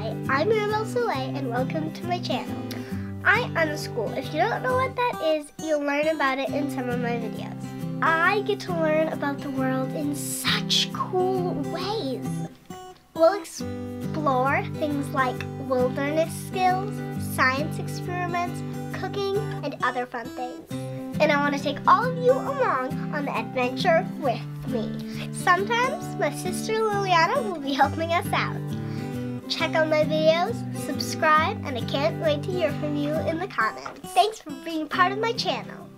Hi, I'm Mirabelle Soleil and welcome to my channel. I unschool. If you don't know what that is, you'll learn about it in some of my videos. I get to learn about the world in such cool ways. We'll explore things like wilderness skills, science experiments, cooking, and other fun things. And I want to take all of you along on the adventure with me. Sometimes my sister Liliana will be helping us out. Check out my videos, subscribe, and I can't wait to hear from you in the comments. Thanks for being part of my channel.